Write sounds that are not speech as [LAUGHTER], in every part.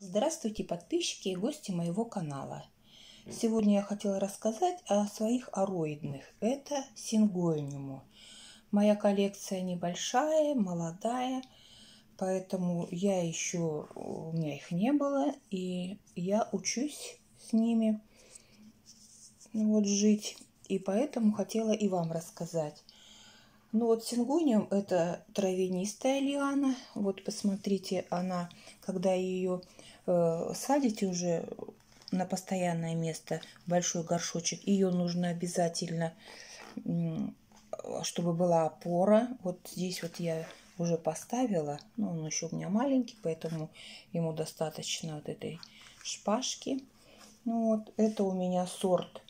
Здравствуйте, подписчики и гости моего канала. Сегодня я хотела рассказать о своих ароидных. Это сингониуму. Моя коллекция небольшая, молодая, поэтому я еще, у меня их не было, и я учусь с ними вот жить. И поэтому хотела и вам рассказать. Ну вот сингониум это травянистая лиана. Вот посмотрите, она, когда ее э, садите уже на постоянное место, большой горшочек, ее нужно обязательно, чтобы была опора. Вот здесь вот я уже поставила, но он еще у меня маленький, поэтому ему достаточно вот этой шпажки. Ну вот, это у меня сорт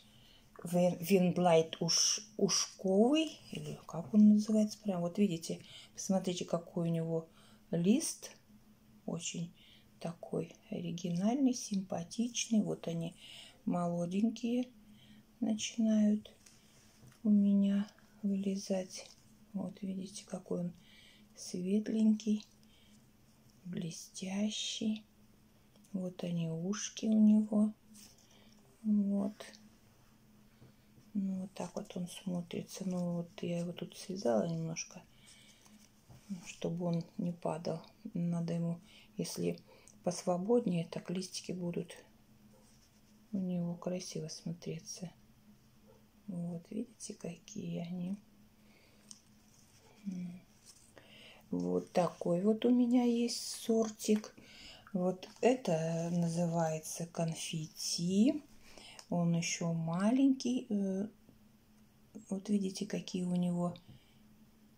Виндлайт уж, ушковый, или как он называется, прям вот видите, посмотрите, какой у него лист, очень такой оригинальный, симпатичный, вот они молоденькие начинают у меня вылезать, вот видите, какой он светленький, блестящий, вот они ушки у него, вот, ну, вот так вот он смотрится. Ну, вот я его тут связала немножко, чтобы он не падал. Надо ему, если посвободнее, так листики будут у него красиво смотреться. Вот, видите, какие они. Вот такой вот у меня есть сортик. Вот это называется конфетти. Он еще маленький. Э, вот видите, какие у него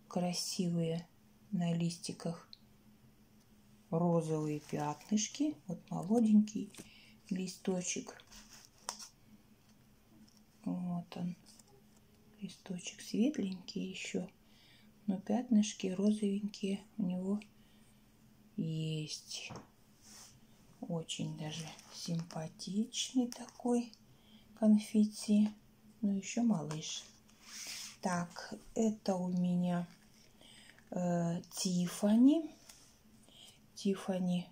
красивые на листиках розовые пятнышки. Вот молоденький листочек. Вот он. Листочек светленький еще. Но пятнышки розовенькие у него есть. Очень даже симпатичный такой конфетти. Ну, еще малыш. Так, это у меня Тифани. Тифани.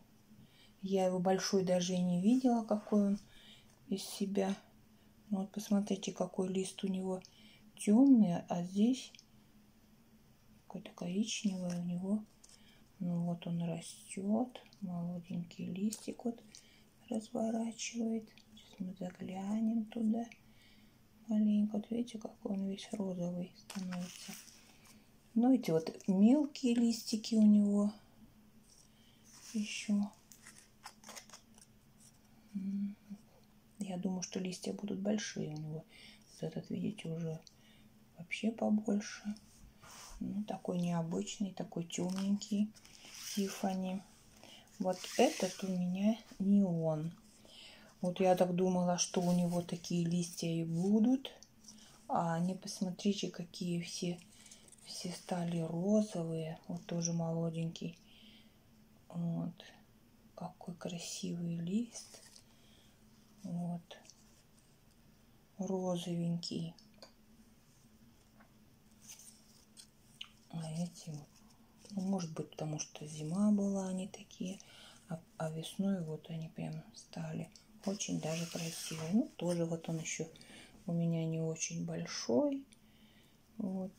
Я его большой даже и не видела, какой он из себя. Ну, вот посмотрите, какой лист у него темный, а здесь какой-то коричневый у него. Ну вот он растет, молоденький листик вот разворачивает мы заглянем туда маленько. Вот видите, какой он весь розовый становится. Ну, эти вот мелкие листики у него еще. Я думаю, что листья будут большие у него. Вот этот, видите, уже вообще побольше. Ну, такой необычный, такой темненький Тифани. Вот этот у меня не он. Вот я так думала, что у него такие листья и будут. А они, посмотрите, какие все, все стали розовые. Вот тоже молоденький. Вот. Какой красивый лист. Вот. Розовенький. А эти вот. Ну, может быть, потому что зима была, они такие. А, а весной вот они прям стали очень даже красивый. Ну, тоже вот он еще у меня не очень большой. Вот,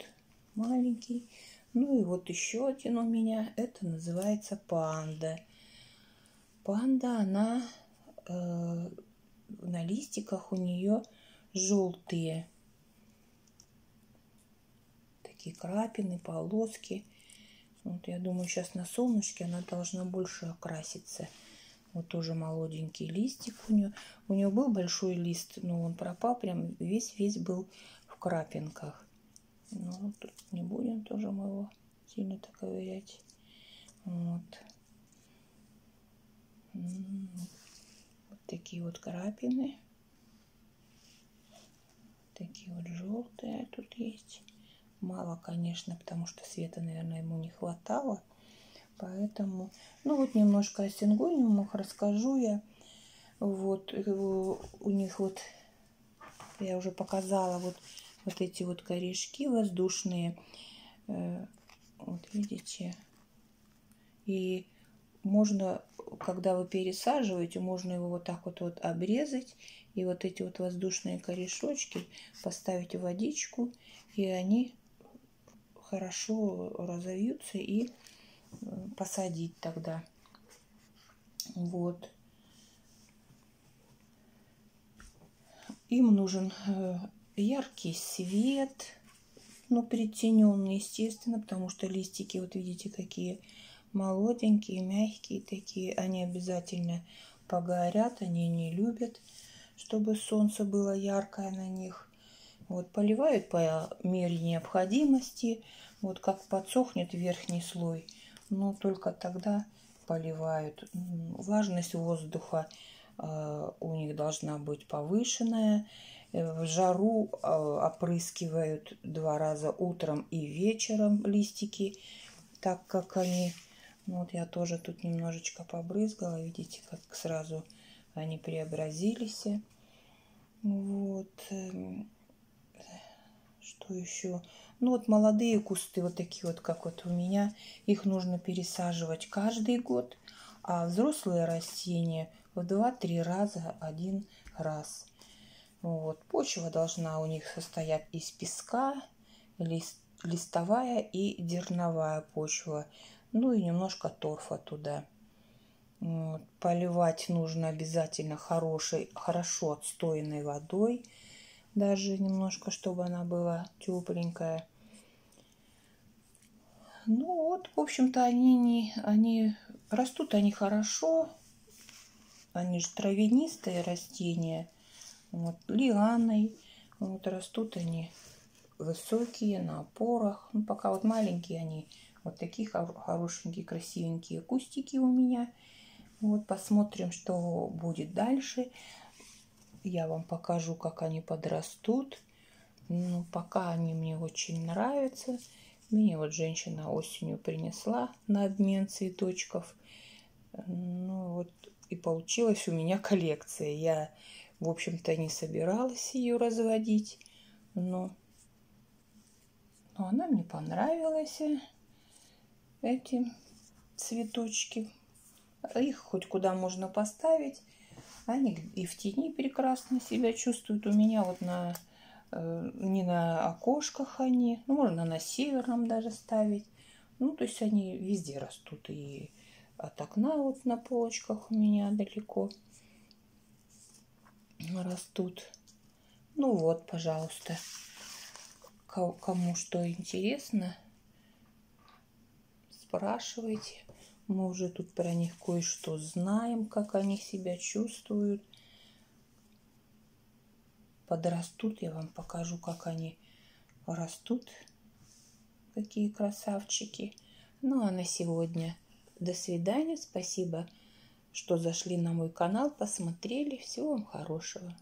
маленький. Ну и вот еще один у меня. Это называется панда. Панда, она э, на листиках у нее желтые. Такие крапины, полоски. Вот я думаю, сейчас на солнышке она должна больше окраситься. Вот тоже молоденький листик у нее. У нее был большой лист, но он пропал, прям весь-весь был в крапинках. Ну, тут не будем тоже мы его сильно так ковырять. Вот. Вот такие вот крапины. Такие вот желтые тут есть. Мало, конечно, потому что света, наверное, ему не хватало. Поэтому, ну вот немножко о сингониумах расскажу я. Вот у них вот, я уже показала, вот, вот эти вот корешки воздушные. Э, вот видите. И можно, когда вы пересаживаете, можно его вот так вот, вот обрезать. И вот эти вот воздушные корешочки поставить в водичку, и они хорошо разовьются и э, посадить тогда. Вот. Им нужен э, яркий свет, но притененный, естественно, потому что листики, вот видите, какие молоденькие, мягкие такие. Они обязательно погорят, они не любят, чтобы солнце было яркое на них. Вот поливают по мере необходимости. Вот как подсохнет верхний слой, но только тогда поливают. Влажность воздуха э, у них должна быть повышенная. Э, в жару э, опрыскивают два раза утром и вечером листики, так как они... Ну, вот я тоже тут немножечко побрызгала. Видите, как сразу они преобразились. Вот. Эм, что еще? Ну вот молодые кусты, вот такие вот, как вот у меня, их нужно пересаживать каждый год, а взрослые растения в 2-3 раза один раз. Вот. Почва должна у них состоять из песка, лист, листовая и дерновая почва, ну и немножко торфа туда. Вот. Поливать нужно обязательно хорошей, хорошо отстойной водой – даже немножко, чтобы она была тепленькая. Ну вот, в общем-то, они не, они растут они хорошо, они же травянистые растения, вот лианой, вот растут они высокие на опорах, ну пока вот маленькие они, вот такие хорошенькие, красивенькие кустики у меня. Вот посмотрим, что будет дальше. Я вам покажу, как они подрастут. Ну, пока они мне очень нравятся. Мне вот женщина осенью принесла на обмен цветочков. Ну, вот и получилась у меня [LAUGHS] коллекция. Я, в общем-то, не собиралась ее разводить, но, но она мне понравилась, эти цветочки. Их хоть куда можно поставить. Они и в тени прекрасно себя чувствуют. У меня вот на э, не на окошках они, ну, можно на северном даже ставить. Ну, то есть они везде растут. И от окна вот на полочках у меня далеко растут. Ну вот, пожалуйста, кому что интересно, спрашивайте. Мы уже тут про них кое-что знаем, как они себя чувствуют. Подрастут, я вам покажу, как они растут. Какие красавчики. Ну а на сегодня до свидания. Спасибо, что зашли на мой канал, посмотрели. Всего вам хорошего.